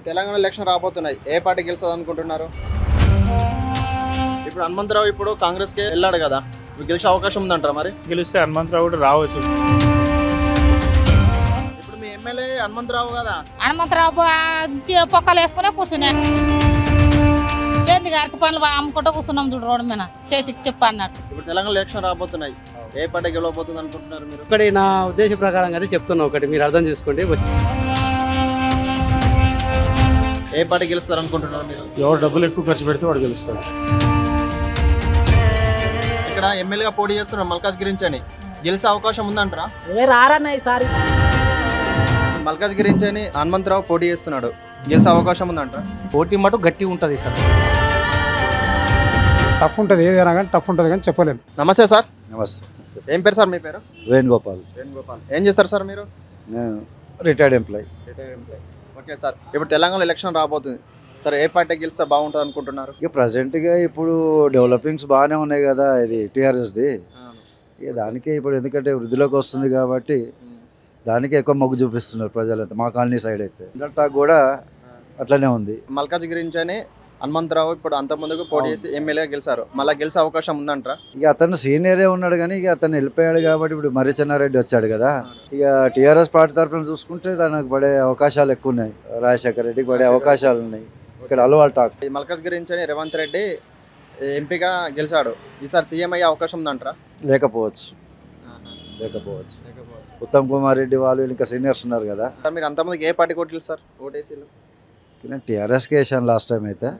ఇప్పుడు తెలంగాణ ఎలక్షన్ రాబోతున్నాయి. ఏ పార్టీ గెలుస్తుంది అనుకుంటున్నారు ఇప్పుడు హనుమంతరావు ఇప్పుడు కాంగ్రెస్కి వెళ్ళాడు కదా. ఇప్పుడు గెలిచే అవకాశం ఉందంటారా మరి? గెలిస్తే హనుమంతరావు కూడా రావచ్చు. ఇప్పుడు మీ ఎమ్మెల్యే హనుమంతరావు కదా. హనుమంతరావు బా- పొక్కలు వేసుకునే కూర్చునే ఏంది అరటి పనులు బా- అమ్ముకుంటూ కూర్చున్నాం చూడు రోడ్డు మీద. చేతికి చెప్పు అన్నట్టు ఇప్పుడు తెలంగాణ ఎలక్షన్ రాబోతున్నాయి. ఏ పార్టీ గెలవబోతుంది అనుకుంటున్నారు మీరు? ఒకటి నా ఉద్దేశ ప్రకారం అయితే చెప్తున్నా ఒకటి మీరు అర్థం చేసుకోండి. ఏ పార్టీ గెలుస్తారు అనుకుంటున్నారు మీరు? ఎవరు డబ్బులు ఎక్కువ ఖర్చు పెడితే వాడు గెలుస్తాడు. ఇక్కడ ఎమ్మెల్యేగా పోటీ చేస్తున్నారు మల్కాజ్ గురించి అని. గెలిచే అవకాశం ఉందంటారా? ఏ రారన్న ఈసారి? మల్కాజ్ గురించి అని హనుమంతరావు పోటీ చేస్తున్నాడు. గెలిచే అవకాశం ఉందంటారా? పోటీ మటు గట్టి ఉంటుంది సార్. టఫ్ ఉంటుంది ఏదైనా కానీ టఫ్ ఉంటుంది కానీ చెప్పలేను నమస్తే సార్. నమస్తే. ఏం పేరు సార్ మీ పేరు? వేణుగోపాల్. వేణుగోపాల్. ఏం చేస్తారు సార్ మీరు? నేను రిటైర్డ్ ఎంప్లాయ్ ఓకే సార్. ఇప్పుడు తెలంగాణ ఎలక్షన్ రాబోతుంది. సార్ ఏ పార్టీ గెలిస్తే బాగుంటుంది అనుకుంటున్నారు? ఇక ప్రజెంట్గా ఇప్పుడు డెవలపింగ్స్ బాగానే ఉన్నాయి కదా ఇది టీఆర్ఎస్ది. ఇక దానికే ఇప్పుడు ఎందుకంటే వృద్ధిలోకి వస్తుంది కాబట్టి దానికే ఎక్కువ మొగ్గు చూపిస్తున్నారు ప్రజలంతా మా కాలనీ సైడ్ అయితే. ఇండల్టా కూడా అట్లనే ఉంది. మల్కాజ్ గురించి అని హనుమంతరావు ఇప్పుడు అంత ముందుకు పోటీ చేసి ఎమ్మెల్యేగా గెలిచారు. మళ్ళీ గెలిచే అవకాశం ఉందంటారా? ఇక అతను సీనియరే ఉన్నాడు కానీ ఇక అతను వెళ్ళిపోయాడు కాబట్టి ఇప్పుడు మర్రి చెన్నారెడ్డి వచ్చాడు కదా. ఇక టీఆర్ఎస్ పార్టీ తరఫున చూసుకుంటే తనకు పడే అవకాశాలు ఎక్కువ ఉన్నాయి. రాజశేఖర రెడ్డికి పడే అవకాశాలు ఉన్నాయి. ఇక్కడ అలవాల్ టాక్. మల్కాజ్ గురించి అని రేవంత్ రెడ్డి ఎంపీగా గెలిచాడు. ఈసారి సీఎం అయ్యే అవకాశం ఉందంటారా? లేకపోవచ్చు. లేకపోవచ్చు. ఉత్తమ్ కుమార్ రెడ్డి వాళ్ళు ఇంకా సీనియర్స్ ఉన్నారు కదా. మీరు అంతమందికి ఏ పార్టీ కొట్టిల్లు సార్? ఓటేసీలు? టీఆర్ఎస్కి వేసాను లాస్ట్ టైం అయితే.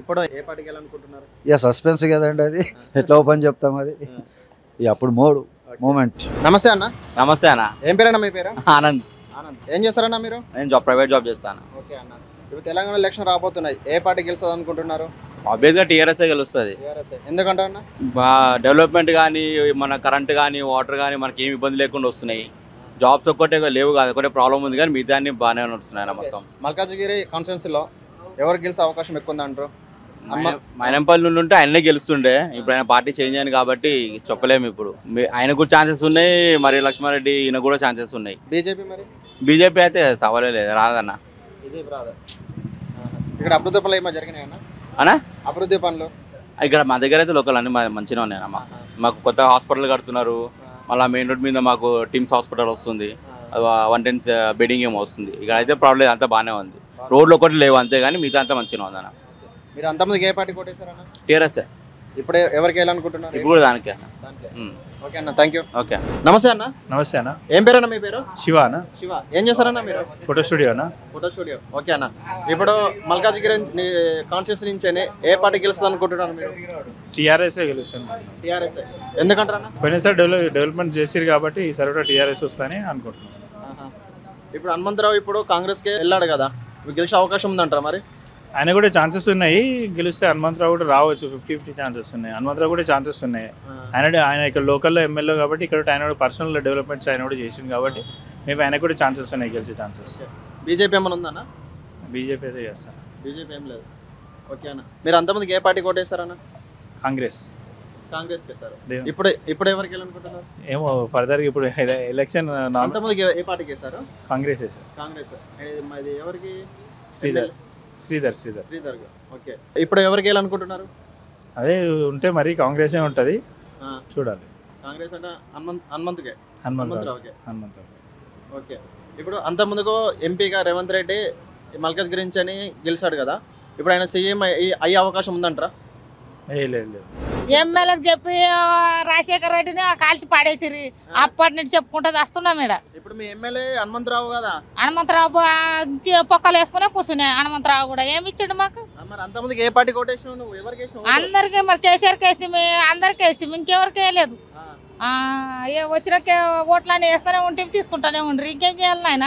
ఇప్పుడు ఏ పార్టీకి వెళ్ళాలనుకుంటున్నారు? ఇక సస్పెన్స్ కదండి అది. ఎట్లా ఓపెన్ చెప్తాం అది. ఇక అప్పుడు మోడు మూమెంట్ నమస్తే అన్న. నమస్తే అన్న. ఏం పేరన్నా మీ పేరు? ఆనంద్. ఆనంద్. ఏం చేస్తారన్నా మీరు? నేను జాబ్ ప్రైవేట్ జాబ్ చేస్తాను. ఓకే అన్న. ఇప్పుడు తెలంగాణ ఎలక్షన్ రాబోతున్నాయి. ఏ పార్టీ గెలుస్తుంది అనుకుంటున్నారు ఆబ్వియస్గా టీఆర్ఎస్ఏ గెలుస్తుంది. ఎందుకంటే అన్న? డెవలప్మెంట్ కానీ మన కరెంట్ కానీ వాటర్ కానీ మనకి ఏమి ఇబ్బంది లేకుండా వస్తున్నాయి. జాబ్స్ ఒక్కటే లేవు కాదు ఒకటే ప్రాబ్లం ఉంది కానీ మిగతా బాగానే నడుస్తున్నాయి అన్న మొత్తం. మల్కాజ్గిరి కాన్స్టిట్యున్సీలో ఎవరు గెలిచే అవకాశం ఎక్కువ ఉందంటారు అమ్మ- మైనంపల్లి నుండి ఉంటే ఆయనే గెలుస్తుండే. ఇప్పుడు ఆయన పార్టీ చేంజ్ అయింది కాబట్టి చెప్పలేము ఇప్పుడు. ఆయన కూడా ఛాన్సెస్ ఉన్నాయి మరి లక్ష్మారెడ్డి ఈయన కూడా ఛాన్సెస్ ఉన్నాయి. బీజేపీ మరి? బీజేపీ అయితే సవాలే లేదు రాదన్న. ఇక్కడ అభివృద్ధి పనులు ఏమో జరిగినాయి అన్న? అభివృద్ధి పనులు? ఇక్కడ మా దగ్గర అయితే లోకల్ అన్ని మంచిగా ఉన్నాయి అన్న మాకు. కొత్త హాస్పిటల్ కడుతున్నారు. మళ్ళీ మెయిన్ రోడ్ మీద మాకు టీమ్స్ హాస్పిటల్ వస్తుంది. వన్ టెన్స్ బెడ్డింగ్ ఏమో వస్తుంది. ఇక్కడ అయితే ప్రాబ్లం అంతా బాగానే ఉంది. రోడ్లు ఒకటి లేవు అంతే కానీ మిగతా అంతా మంచిగా ఉంది అన్న. మీరు అంతమందికి ఏ పార్టీ కొట్టేశారన్న? టీఆర్ఎస్ ఇప్పుడే ఎవరికి వెళ్ళాలనుకుంటున్నారు ఇప్పుడు కూడా దానికే అన్న. ఓకే అన్న థ్యాంక్ యూ ఓకే నమస్తే అన్న. నమస్తే అన్న. ఏం పేరన్న మీ పేరు? శివ అన్న. శివ. ఏం చేస్తారన్న మీరు? ఫోటో స్టూడియో అన్న. Photo studio. ఓకే అన్న. ఇప్పుడు మల్కాజ్గిరి కాన్స్టిట్యూన్సీ నుంచి ఏ పార్టీ గెలుస్తుంది అనుకుంటున్నారు మీరు? టీఆర్ఎస్ఏ గెలుస్తాను టీఆర్ఎస్ ఎందుకంటారన్న పోయినసారి డెవలప్ డెవలప్మెంట్ చేసిరు కాబట్టి ఈసారి కూడా టీఆర్ఎస్ వస్తాయని అనుకుంటున్నాను ఆహా. ఇప్పుడు హనుమంతరావు ఇప్పుడు కాంగ్రెస్కి వెళ్ళాడు కదా. గెలిచే అవకాశం ఉందంటారా మరి? ఆయన కూడా ఛాన్సెస్ ఉన్నాయి. గెలిస్తే హనుమంతరావు కూడా రావచ్చు. ఫిఫ్టీ ఫిఫ్టీ ఛాన్సెస్ ఉన్నాయి. హనుమంతరావు కూడా ఛాన్సెస్ ఉన్నాయి. ఆయన ఆయన ఇక్కడ లోకల్లో ఎమ్మెల్యే కాబట్టి ఇక్కడ ఆయన కూడా పర్సనల్ డెవలప్మెంట్స్ ఆయన కూడా చేసింది కాబట్టి మేము ఆయన కూడా ఛాన్సెస్ ఉన్నాయి గెలిచే ఛాన్సెస్ బీజేపీ ఏమైనా ఉందన్న బీజేపీ అయితే చేస్తాను బీజేపీ ఏం లేదు. ఓకే అన్న. మీరు అంతమందికి ఏ పార్టీ కొట్టేశారన్న కాంగ్రెస్. కాంగ్రెస్ ఇప్పుడు ఇప్పుడు ఎవరికి వెళ్ళాలనుకుంటున్నారు? ఏమో ఫర్దర్గా ఇప్పుడు ఎల- ఎలక్షన్ అంతమందికి ఏ పార్టీకి వేశారు? కాంగ్రెస్ కాంగ్రెస్. మాది ఎవరికి? శ్రీధర్. శ్రీధర్ శ్రీధర్. శ్రీధర్. ఓకే. ఇప్పుడు ఎవరికి వెళ్ళాలనుకుంటున్నారు? అదే ఉంటే మరి కాంగ్రెసే ఉంటుంది. చూడాలి. కాంగ్రెస్ అంటే హనుమంత్ హనుమంత్కే. హనుమంతరావు. హనుమంతరావు. ఓకే. ఇప్పుడు అంత ముందుకు ఎంపీగా రేవంత్ రెడ్డి మల్కజ్ గురించి అని గెలిచాడు కదా. ఇప్పుడు ఆయన సీఎం అయ్యే అవకాశం ఉందంటారా? ఏ లేదు లేదు. ఎమ్మెల్యేకి చెప్పి రాజశేఖర రెడ్డిని కాల్చి పాడేసిరి అప్పటి నుంచి చెప్పుకుంటూ వస్తున్నాం ఈడ. ఇప్పుడు మీ ఎమ్మెల్యే హనుమంతరావు కదా? హనుమంతరావు పొక్కలు వేసుకునే కూర్చునే హనుమంతరావు కూడా. ఏమి ఇచ్చిండు మాకు? ఏ పార్టీ అందరికి మరి కేసీఆర్కి వేస్తే అందరికి వేస్తే ఇంకెవరికి వేయలేదు. ఆ, ఆ, ఏ వచ్చిన ఓట్లని వేస్తూనే ఉంటే తీసుకుంటానే ఉండ్రి. ఇంకేం చేయాలి నాయన?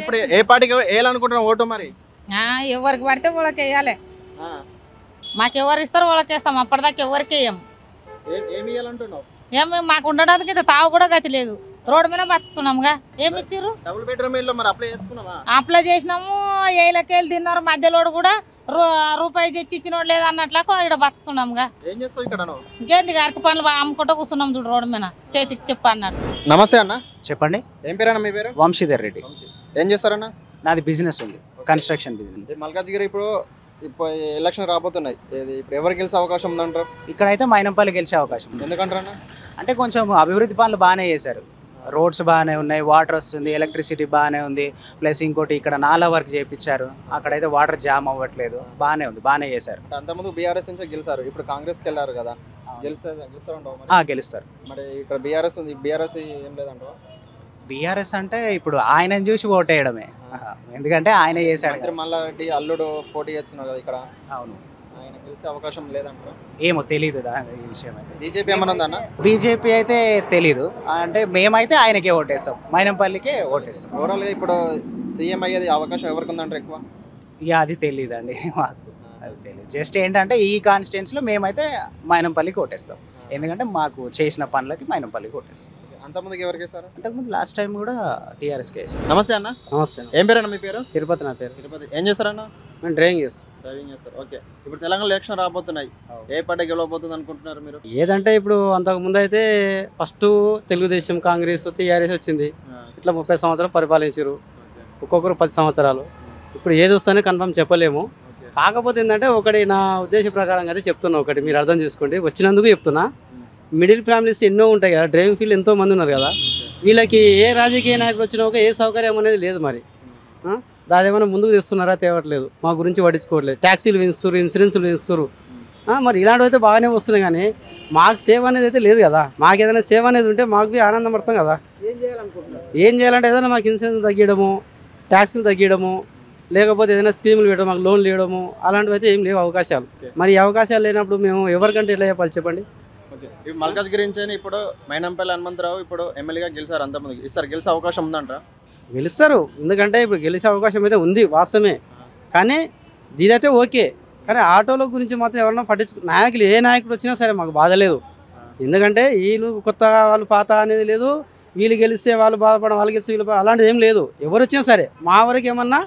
ఇప్పుడు ఏ పార్టీకి వేయాలనుకుంటున్నావు ఓటు మరి? ఎవరికి పడితే వాళ్ళకి వేయాలి. మాకు ఎవరు ఇస్తారో వాళ్ళకి వేస్తాం అప్పటిదాకా ఎవరికి ఏమి మాకు ఉండడానికి తావు కూడా గతి లేదు. రోడ్డు మీద బతుకుతున్నాముగా. ఏమి ఇచ్చిర్రు? డబుల్ బెడ్రూమ్ ఇల్లు మరి అప్లై చేసుకున్నావా? అప్లై చేసినాము ఏళ్ళకెళ్ళి తిన్నారు మధ్యలోడు కూడా రూ రూపాయి తెచ్చి ఇచ్చినోడు లేదు అన్నట్లకు ఇక్కడ బతుకుతున్నాముగా ఇంకేంది అరటి పనులు అమ్ముకుంటూ కూర్చున్నాం చూడు రోడ్డు మీద. చేతికి చెప్పు అన్నట్టు నమస్తే అన్న. చెప్పండి. ఏం పేరన్నా మీ పేరు? వంశీధర్ రెడ్డి. ఏం చేస్తారన్నా? నాది బిజినెస్ ఉంది కన్స్ట్రక్షన్ బిజినెస్. మల్కాజ్గిరి ఇప్పుడు ఇప్పుడు ఎలక్షన్ రాబోతున్నాయి. ఇది ఇప్పుడు ఎవరు గెలిచే అవకాశం ఉందంటారు? ఇక్కడైతే మైనంపల్లి గెలిచే అవకాశం ఉంది. ఎందుకంటారా అంటే కొంచెం అభివృద్ధి పనులు బాగానే చేశారు. రోడ్స్ బాగానే ఉన్నాయి వాటర్ వస్తుంది ఎలక్ట్రిసిటీ బాగానే ఉంది ప్లస్ ఇంకోటి ఇక్కడ నాలా వర్క్ చేయించారు. అక్కడైతే వాటర్ జామ్ అవ్వట్లేదు. బాగానే ఉంది బాగానే చేశారు. అంతకుముందు బీఆర్ఎస్ నుంచి గెలిచారు ఇప్పుడు కాంగ్రెస్కి వెళ్ళారు కదా. గెలిస్తే గెలుస్తారంటావు మరి? ఆ, గెలుస్తారు. మరి ఇక్కడ బీఆర్ఎస్ ఉంది బీఆర్ఎస్ ఏం లేదంటావా? బీఆర్ఎస్ అంటే ఇప్పుడు ఆయనను చూసి ఓటేయడమే. ఎందుకంటే ఆయన చేశాడు. మల్లారెడ్డి అల్లుడు పోటీ చేస్తున్నారు కదా ఇక్కడ. అవును. ఆయన గెలిచే అవకాశం లేదంటారా? ఏమో తెలీదు దాని ఈ విషయం అయితే. బీజేపీ ఏమన్నా బీజేపీ అయితే తెలీదు. అంటే మేమైతే ఆయనకే ఓటేస్తాం. మైనంపల్లికే ఓటేస్తాం. ఓవరాల్గా ఇప్పుడు సీఎం అయ్యేది అవకాశం ఎవరికి ఉందంటారు ఎక్కువ? ఇక అది తెలీదండి మాకు. అది తెలియదు జస్ట్ ఏంటంటే ఈ కాన్స్టిట్యున్సీలో మేమైతే మైనంపల్లికి ఓటేస్తాం. ఎందుకంటే మాకు చేసిన పనులకి మైనంపల్లికి ఓటేస్తాం. అంతకుముందుకి ఎవరికి వేస్తారు అంతకుముందు లాస్ట్ టైం కూడా టీఆర్ఎస్కి వేసాం నమస్తే అన్న. నమస్తే ఏం పేరు అన్న మీ పేరు? తిరుపతి నా పేరు. తిరుపతి. ఏం చేస్తారన్న? నేను డ్రైవింగ్ చేస్తాను డ్రైవింగ్ చేస్తారు. ఓకే. ఇప్పుడు తెలంగాణ ఎలక్షన్ రాబోతున్నాయి. ఏ పార్టీ గెలవబోతుంది అనుకుంటున్నారు మీరు? ఏదంటే ఇప్పుడు అంతకు ముందు అయితే ఫస్ట్ తెలుగుదేశం కాంగ్రెస్ టీఆర్ఎస్ వచ్చింది. ఇట్లా ముప్పై సంవత్సరాలు పరిపాలించారు ఒక్కొక్కరు పది సంవత్సరాలు. ఇప్పుడు ఏది వస్తానే కన్ఫర్మ్ చెప్పలేము. కాకపోతే ఏంటంటే ఒకటి నా ఉద్దేశ ప్రకారం అయితే చెప్తున్నా ఒకటి. మీరు అర్థం చేసుకోండి. వచ్చినందుకు చెప్తున్నా. మిడిల్ ఫ్యామిలీస్ ఎన్నో ఉంటాయి కదా డ్రైవింగ్ ఫీల్డ్ ఎంతో మంది ఉన్నారు కదా. వీళ్ళకి ఏ రాజకీయ నాయకుడు వచ్చినా ఒక ఏ సౌకర్యం అనేది లేదు మరి? దాని ఏమైనా ముందుకు తెస్తున్నారా తేవట్లేదు. మా గురించి పట్టించుకోవట్లేదు. ట్యాక్సీలు పెంచుతారు ఇన్సూరెన్స్లు పెంచుతారు మరి ఇలాంటివి అయితే బాగానే వస్తున్నాయి కానీ మాకు సేవ అనేది అయితే లేదు కదా. మాకు ఏదైనా సేవ అనేది ఉంటే మాకు బి ఆనందం పడతాం కదా. ఏం చేయాలంటే ఏదైనా మాకు ఇన్సూరెన్స్ తగ్గించడము ట్యాక్స్లు తగ్గించడము లేకపోతే ఏదైనా స్కీములు పెట్టడం మాకు లోన్లు ఇవ్వడము అలాంటివి అయితే ఏం లేవు అవకాశాలు. మరి అవకాశాలు లేనప్పుడు మేము ఎవరికంటే ఎట్లా చెప్పాలి చెప్పండి? మల్కాజ్ గురించి ఇప్పుడు మైనంపల్లి హనుమంతరావు ఇప్పుడు ఎమ్మెల్యేగా గెలిచారు అంతమంది ఈసారి గెలిచే అవకాశం ఉందంటారా? గెలుస్తారు. ఎందుకంటే ఇప్పుడు గెలిచే అవకాశం అయితే ఉంది వాస్తవమే. కానీ దీదైతే ఓకే. కానీ ఆటోల గురించి మాత్రం ఎవరన్నా పట్టించుకు నాయకులు ఏ నాయకుడు వచ్చినా సరే మాకు బాధ లేదు. ఎందుకంటే వీళ్ళు కొత్త వాళ్ళు పాత అనేది లేదు. వీళ్ళు గెలిస్తే వాళ్ళు బాధపడడం వాళ్ళు గెలిస్తే వీళ్ళు అలాంటిది ఏం లేదు. ఎవరు వచ్చినా సరే. మా వరకు ఏమన్నా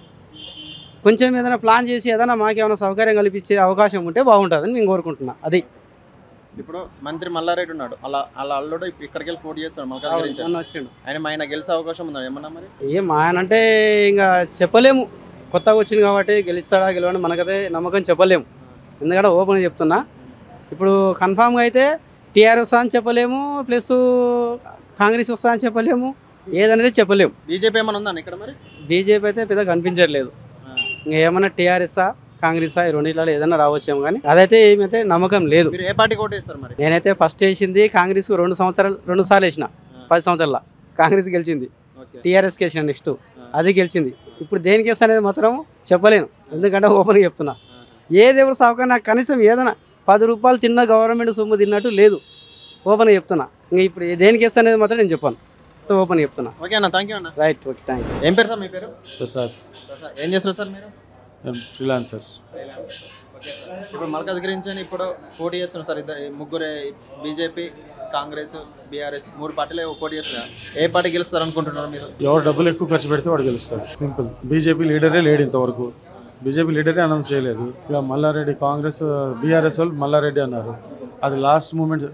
కొంచెం ఏదైనా ప్లాన్ చేసి ఏదైనా మాకు ఏమైనా సౌకర్యం కల్పించే అవకాశం ఉంటే బాగుంటుందని నేను కోరుకుంటున్నాం. అది. ఇప్పుడు మంత్రి మల్లారెడ్డి ఉన్నాడు. అలా అలా అల్లుడు ఇక్కడికి వెళ్ళి పోటీ చేస్తాడు మల్కాజ్ గురించి. మొన్న వచ్చిండు. ఆయన ఆయన గెలిచే అవకాశం ఉందా? ఏమన్నా మరి? ఏం ఆయన అంటే ఇంకా చెప్పలేము. కొత్తగా వచ్చింది కాబట్టి గెలుస్తాడా గెలవని మనకైతే నమ్మకం చెప్పలేము. ఎందుకంటే ఓపెన్ చెప్తున్నా. ఇప్పుడు కన్ఫామ్గా అయితే టీఆర్ఎస్ వస్తా అని చెప్పలేము ప్లస్ కాంగ్రెస్ వస్తా అని చెప్పలేము ఏదనేది చెప్పలేము. బీజేపీ ఏమన్నా ఉందా ఇక్కడ మరి? బీజేపీ అయితే పెద్ద కనిపించట్లేదు. ఇంకా ఏమన్నా టీఆర్ఎస్ఆ కాంగ్రెసా ఈ రెండిట్లలో ఏదైనా రావచ్చేమో కానీ అదైతే ఏమైతే నమ్మకం లేదు. మీరు ఏ పార్టీకి ఓటేస్తారు మరి? నేనైతే ఫస్ట్ వేసింది కాంగ్రెస్ రెండు సంవత్సరాలు రెండు సార్లు వేసిన పది సంవత్సరాల. కాంగ్రెస్ గెలిచింది. ఓకే. టీఆర్ఎస్కి వేసిన నెక్స్ట్. అది గెలిచింది. ఇప్పుడు దేనికి వేస్తా అనేది మాత్రం చెప్పలేను. ఎందుకంటే ఓపెన్గా చెప్తున్నా. ఏది ఎవరు సౌకర్యం నాకు కనీసం ఏదైనా పది రూపాయలు తిన్న గవర్నమెంట్ సొమ్ము తిన్నట్టు లేదు. ఓపెన్గా చెప్తున్నా. ఇంకా ఇప్పుడు దేనికి వేస్తా అనేది మాత్రం నేను చెప్పాను. ఓపెన్ చెప్తున్నా. ఓకే అన్న థ్యాంక్ యూ అన్న. రైట్ ఓకే థ్యాంక్ యూ ఏం పేరు సార్ మీ పేరు? ప్రసాద్. ప్రసాద్. ఏం చేస్తారు సార్ మీరు? Freelancer sir. ఇప్పుడు మల్కాజ్ గురించి అని ఇప్పుడు పోటీ చేస్తున్నారు. సార్ ఇద్దరు ముగ్గురే బీజేపీ కాంగ్రెస్ బీఆర్ఎస్ మూడు పార్టీలే పోటీ చేస్తున్నారు. ఏ పార్టీ గెలుస్తారు అనుకుంటున్నారు మీరు? ఎవరు డబ్బులు ఎక్కువ ఖర్చు పెడితే వాడు గెలుస్తాడు. సింపుల్ బీజేపీ లీడరే లేడు ఇంతవరకు. బీజేపీ లీడరే అనౌన్స్ చేయలేదు. ఇక మల్లారెడ్డి కాంగ్రెస్ బీఆర్ఎస్ వాళ్ళు మల్లారెడ్డి అన్నారు. అది లాస్ట్ మూమెంట్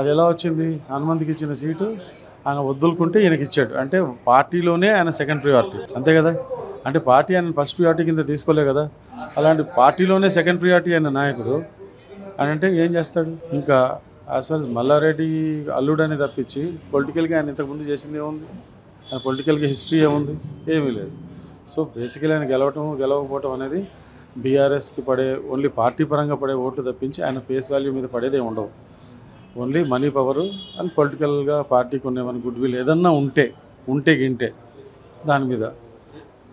అది ఎలా వచ్చింది? హనుమంత్కి ఇచ్చిన సీటు ఆయన వదులుకుంటే ఈయనకి ఇచ్చాడు. అంటే పార్టీలోనే ఆయన సెకండ్ ప్రియారిటీ అంతే కదా? అంటే పార్టీ ఆయన ఫస్ట్ ప్రియారిటీ కింద తీసుకోలే కదా. అలాంటి పార్టీలోనే సెకండ్ ప్రియారిటీ అయిన నాయకుడు. అని అంటే ఏం చేస్తాడు? ఇంకా యాజ్ ఫార్ మల్లారెడ్డి అల్లుడు అని తప్పించి పొలిటికల్గా ఆయన ఇంతకుముందు చేసింది ఏముంది? ఆయన పొలిటికల్గా హిస్టరీ ఏముంది? ఏమీ లేదు. సో బేసికలీ ఆయన గెలవటం గెలవకపోవటం అనేది బీఆర్ఎస్కి పడే ఓన్లీ పార్టీ పరంగా పడే ఓట్లు తప్పించి ఆయన ఫేస్ వాల్యూ మీద పడేదే ఉండవు. ఓన్లీ మనీ పవరు అండ్ పొలిటికల్గా పార్టీకి ఉన్న ఏమైనా గుడ్ విల్ ఏదన్నా ఉంటే ఉంటే గింటే దాని మీద.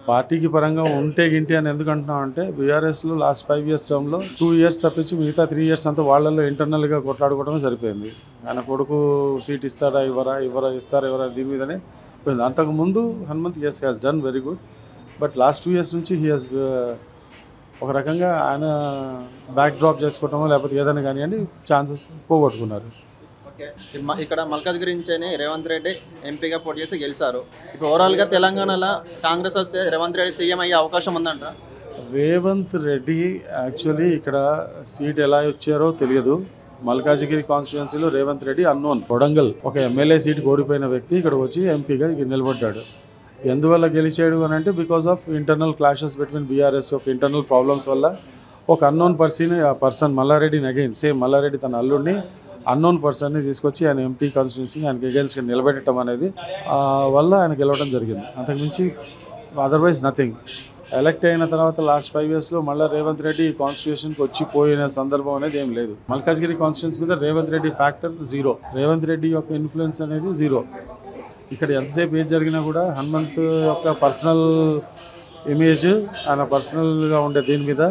పార్టీకి పరంగా ఉంటే గింటి అని ఎందుకు అంటున్నాం అంటే బీఆర్ఎస్లో లాస్ట్ ఫైవ్ ఇయర్స్ టర్మ్లో టూ ఇయర్స్ తప్పించి మిగతా త్రీ ఇయర్స్ అంతా వాళ్ళల్లో ఇంటర్నల్గా కొట్లాడుకోవడమే సరిపోయింది. ఆయన కొడుకు సీట్ ఇస్తాడా ఇవ్వరా ఇవ్వరా ఇస్తారా ఇవ్వరా దీని మీదనే పోయింది. అంతకుముందు Hanumanth is has done very good but last two years నుంచి హీ హాజ్ uh, ఒక రకంగా ఆయన బ్యాక్ డ్రాప్ చేసుకోవటమో లేకపోతే ఏదైనా కానివ్వండి ఛాన్సెస్ పోగొట్టుకున్నారు. ఇక్కడ మల్కాజ్ గురించి రేవంత్ రెడ్డి ఎంపీగా పోటీ చేసి గెలిచారు. ఇప్పుడు ఓవరాల్గా తెలంగాణలో కాంగ్రెస్ వస్తే రేవంత్ రెడ్డి సీఎం అయ్యే అవకాశం ఉందంట. రేవంత్ రెడ్డి యాక్చువల్లీ ఇక్కడ సీట్ ఎలా వచ్చారో తెలియదు. మల్కాజిగిరి కాన్స్టిట్యున్సీలో రేవంత్ రెడ్డి అన్నోన్ కొడంగల్ ఒక ఎమ్మెల్యే సీట్ ఓడిపోయిన వ్యక్తి ఇక్కడ వచ్చి ఎంపీగా నిలబడ్డాడు. ఎందువల్ల గెలిచాడు అని అంటే because of internal clashes between BRS ఒక ఇంటర్నల్ ప్రాబ్లమ్స్ వల్ల ఒక అన్నోన్ పర్సన్ ఆ పర్సన్ మల్లారెడ్డిని అగైన్ సేమ్ మల్లారెడ్డి తన అల్లుడిని అన్నోన్ పర్సన్ని తీసుకొచ్చి ఆయన ఎంపీ కాన్స్టిట్యున్సీ ఆయనకి అగేన్స్ట్గా నిలబెట్టడం అనేది వల్ల ఆయన గెలవడం జరిగింది. అంతకుమించి అదర్వైజ్ నథింగ్ ఎలక్ట్ అయిన తర్వాత లాస్ట్ ఫైవ్ ఇయర్స్లో మళ్ళీ రేవంత్ రెడ్డి కాన్స్టిట్యూషన్కి వచ్చి పోయిన సందర్భం అనేది ఏం లేదు. మల్కాజ్గిరి కాన్స్టిట్యూన్స్ మీద రేవంత్ రెడ్డి ఫ్యాక్టర్ జీరో రేవంత్ రెడ్డి యొక్క ఇన్ఫ్లుయెన్స్ అనేది జీరో ఇక్కడ ఎంతసేపు ఏది జరిగినా కూడా హనుమంత్ యొక్క పర్సనల్ ఇమేజ్ ఆయన పర్సనల్గా ఉండే దీని మీద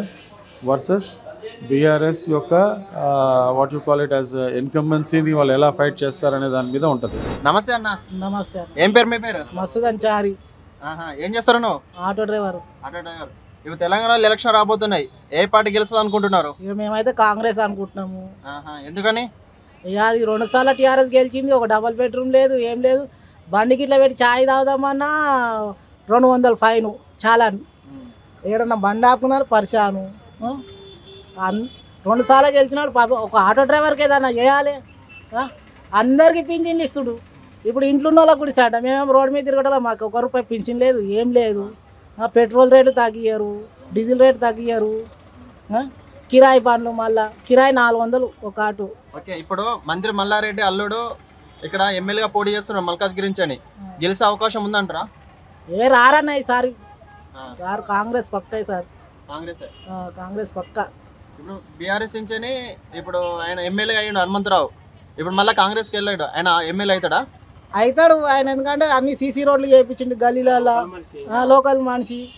వర్సెస్ బీఆర్ఎస్ యొక్క what you call it as ఇన్కంబెన్సీని వాళ్ళు ఎలా ఫైట్ చేస్తారనే దాని మీద ఉంటుంది. నమస్తే అన్న. నమస్తే. ఏం పేరు మీ పేరు? మస్తు చారి ఆహా, ఏం చేస్తారు నువ్వు? Auto driver. Auto driver. ఇప్పుడు తెలంగాణలో ఎలక్షన్ రాబోతున్నాయి. ఏ పార్టీ గెలుస్తుంది అనుకుంటున్నారు? ఇక మేమైతే కాంగ్రెస్ అనుకుంటున్నాము. ఆహా, ఎందుకని? అది రెండు సార్లు టీఆర్ఎస్ గెలిచింది ఒక డబల్ బెడ్రూమ్ లేదు ఏం లేదు. బండికి ఇట్లా పెట్టి ఛాయ్ తాగుదామన్నా రెండు వందల ఫైన్ చాలా ఏడన్నా బండి ఆపుకున్నారు పరిశాను. రెండు సార్లు గెలిచినాడు పాప. ఒక ఆటో డ్రైవర్కి ఏదన్నా చేయాలి? అందరికీ పింఛన్లు ఇస్తుడు. ఇప్పుడు ఇంట్లో ఉన్న వాళ్ళకి కూడా ఇస్తాడ. మేము రోడ్డు మీద తిరగడం మాకు ఒక రూపాయి పింఛన్ లేదు ఏం లేదు. పెట్రోల్ రేటు తగ్గియరు డీజిల్ రేటు తగ్గియరు ఆ? కిరాయి పనులు మళ్ళా కిరాయి నాలుగు వందలు ఒక ఆటో. ఓకే ఇప్పుడు మంత్రి మల్లారెడ్డి అల్లుడు ఇక్కడ ఎమ్మెల్యేగా పోటీ చేస్తున్నాడు మల్కాజ్ గురించి అని. గెలిచే అవకాశం ఉందంటారా? ఏ రారన్న ఈసారి. రారు కాంగ్రెస్ పక్క ఈసారి. కాంగ్రెస్. కాంగ్రెస్ పక్క. ఇప్పుడు బీఆర్ఎస్ నుంచని ఇప్పుడు ఆయన ఎమ్మెల్యే అయ్యిండు హనుమంతరావు. ఇప్పుడు మళ్ళీ కాంగ్రెస్కి వెళ్ళాడు. ఆయన ఎమ్మెల్యే అవుతాడా? అవుతాడు. ఆయన ఎందుకంటే అన్ని సీసీ రోడ్లు చేయించిండు గల్లీలలో ఆ, లోకల్ మనిషి.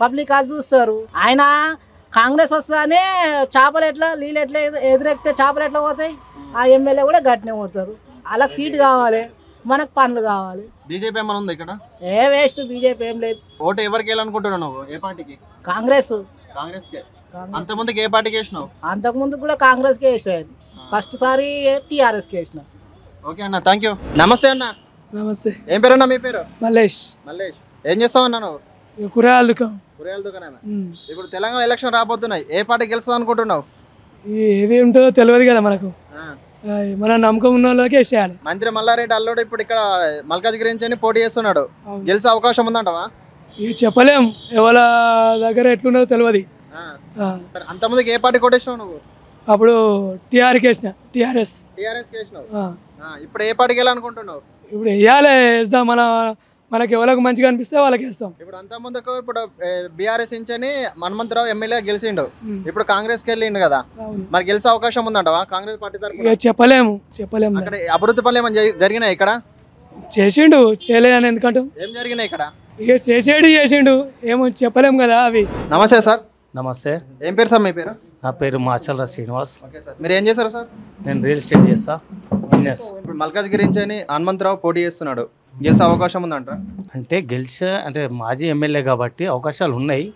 పబ్లిక్ అది చూస్తారు. ఆయన కాంగ్రెస్ వస్తానే చేపలు ఎట్లా నీళ్ళు ఎట్లా ఎదు- ఎదురెక్కితే చేపలు ఎట్లా పోతాయి? ఆ ఎమ్మెల్యే కూడా గట్టినే పోతారు. వాళ్ళకి సీట్ కావాలి. మనకు పనులు కావాలి. బీజేపీ ఏమైనా ఉంది ఇక్కడ? ఏ వేస్ట్. బీజేపీ ఏం లేదు. ఓటు ఎవరికి వేయాలనుకుంటున్నావు నువ్వు? ఏ పార్టీకి? కాంగ్రెస్. కాంగ్రెస్కే. అంత ముందుకు ఏ పార్టీకి వేసినావు? అంతకుముందు కూడా కాంగ్రెస్కే వేసాడు ఫస్ట్ సారి టీఆర్ఎస్కి వేసిన. ఓకే అన్న థ్యాంక్ యూ నమస్తే అన్న. నమస్తే. ఏం పేరు అన్న మీ పేరు? మల్లేష్. మల్లేష్. ఏం చేస్తావు అన్న నువ్వు? కూరగాయల దుకాణం. కూరగాయల దుకాణమే? ఉమ్. ఇప్పుడు తెలంగాణ ఎలక్షన్ రాబోతున్నాయి. ఏ పార్టీ గెలుస్తుంది అనుకుంటున్నావు? ఏది ఉంటుందో తెలియదు కదా మనకు. ఆ, మన నమ్మకం ఉన్న వాళ్ళకే చేయాలి మంత్రి మల్లారెడ్డి అల్లుడు ఇప్పుడు ఇక్కడ మల్కాజ్ గురించి అని పోటీ చేస్తున్నాడు. గెలిచే అవకాశం ఉందంటవా? ఇక చెప్పలేం. ఎవరి దగ్గర ఎట్లున్నదో తెలియదు. ఆ, అంత ముందుకు ఏ పార్టీ కొట్టేసినావు నువ్వు? అప్పుడు టీఆర్కి వేసిన టీఆర్ఎస్. టీఆర్ఎస్ వేసినావు ఇప్పుడు ఏ పార్టీకి వెళ్ళాలనుకుంటున్నావు? ఇప్పుడు వేయాలి వేద్దాం మన మనకి ఎవరికి మంచిగా అనిపిస్తే వాళ్ళకి వేస్తాం. ఇప్పుడు అంత ముందుకు ఇప్పుడు బీఆర్ఎస్ నుంచి హనుమంతరావు ఎమ్మెల్యే గెలిచిండు. ఇప్పుడు కాంగ్రెస్కి వెళ్ళిండు కదా. మరి గెలిచే అవకాశం ఉందంటవా కాంగ్రెస్ పార్టీ తరఫున చెప్పలేము చెప్పలేము. అక్కడ అభివృద్ధి పనులు ఏమైనా జరి- జరిగినాయి ఇక్కడ? చేసిండు చేయలేదు అని ఎందుకంటాం ఏం జరిగినాయి ఇక్కడ? ఇక చేసేడు చేసిండు. ఏమో చెప్పలేము కదా అవి. నమస్తే సార్. నమస్తే. ఏం పేరు సార్ మీ పేరు? నా పేరు మాచల్ర శ్రీనివాస్. మీరు ఏం చేశారు సార్? నేను రియల్ ఎస్టేట్ చేస్తా. బిజినెస్ ఇప్పుడు మల్కాజ్ గురించి అని హనుమంతరావు పోటీ చేస్తున్నాడు. గెలిచే అవకాశం ఉందంటారా? అంటే గెలిచే అంటే మాజీ ఎమ్మెల్యే కాబట్టి అవకాశాలు ఉన్నాయి.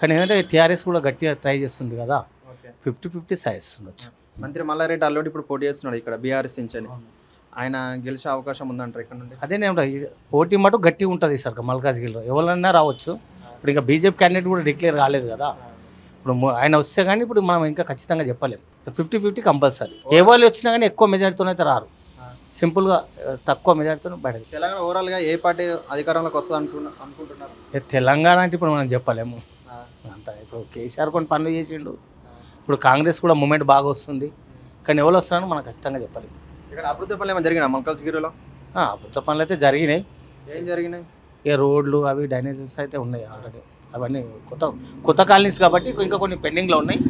కానీ ఏంటంటే టీఆర్ఎస్ కూడా గట్టిగా ట్రై చేస్తుంది కదా. ఫిఫ్టీ ఫిఫ్టీ సైజ్ ఉండొచ్చు మంత్రి మల్లారెడ్డి అల్లుడు ఇప్పుడు పోటీ చేస్తున్నాడు ఇక్కడ బీఆర్ఎస్ నుంచి అని. ఆయన గెలిచే అవకాశం ఉందంటారు ఇక్కడ నుండి? అదే నేను పోటీ మటు గట్టిగా ఉంటుంది సార్ మల్కాజ్గిరిలో ఎవరైనా రావచ్చు. ఇప్పుడు ఇంకా బీజేపీ క్యాండిడేట్ కూడా డిక్లేర్ కాలేదు కదా. ఇప్పుడు ఆయన వస్తే కానీ ఇప్పుడు మనం ఇంకా ఖచ్చితంగా చెప్పలేం. Fifty fifty compulsory. ఏ వాళ్ళు వచ్చినా కానీ ఎక్కువ మెజారిటీతో అయితే రారు. సింపుల్గా తక్కువ మెజారిటీతో బయట తెలంగాణ ఓవరాల్గా ఏ పార్టీ అధికారంలోకి వస్తుంది అనుకున్న అనుకుంటున్నారు? ఏ తెలంగాణ అంటే ఇప్పుడు మనం చెప్పలేము. అంత ఇప్పుడు కేసీఆర్ కొన్ని పనులు చేసిండు. ఇప్పుడు కాంగ్రెస్ కూడా మూమెంట్ బాగా వస్తుంది. కానీ ఎవరు వస్తున్నారో మనం ఖచ్చితంగా చెప్పలేము ఇక్కడ అభివృద్ధి పనులు ఏమైనా జరిగినా మల్కాజ్గిరిలో ఆ, అభివృద్ధి పనులు అయితే జరిగినాయి. ఏం జరిగినాయి? ఇక రోడ్లు అవి డ్రైనేజెస్ అయితే ఉన్నాయి ఆల్రెడీ. అవన్నీ కొత్త కొత్త కాలనీస్ కాబట్టి ఇంకా కొన్ని పెండింగ్లో ఉన్నాయి.